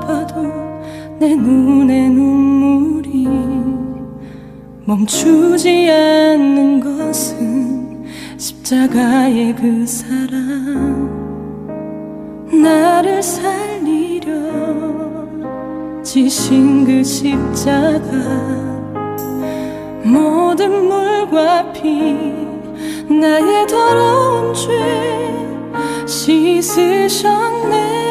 봐도 내 눈에 눈물이 멈추지 않는 것은 십자가의 그 사랑. 나를 살리려 지신 그 십자가. 모든 물과 피 나의 더러운 죄 씻으셨네.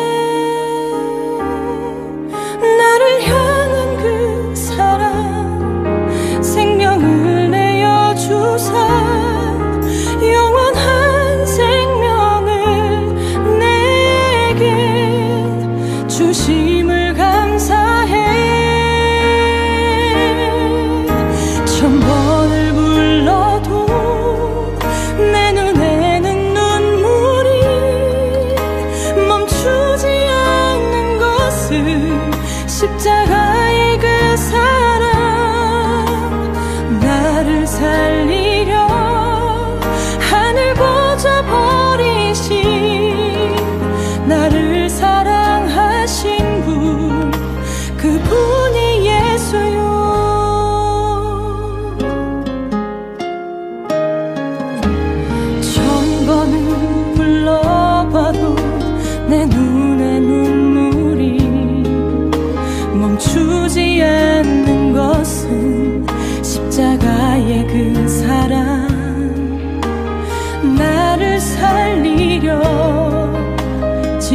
십자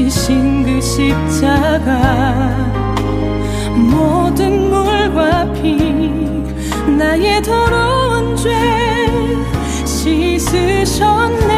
지신 그 십자가 모든 물과 피 나의 더러운 죄 씻으셨네.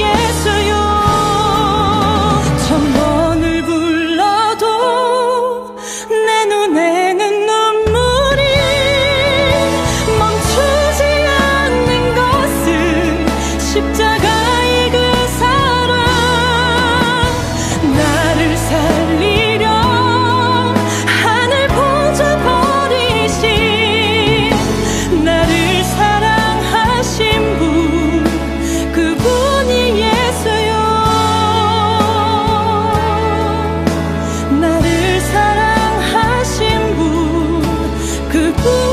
you.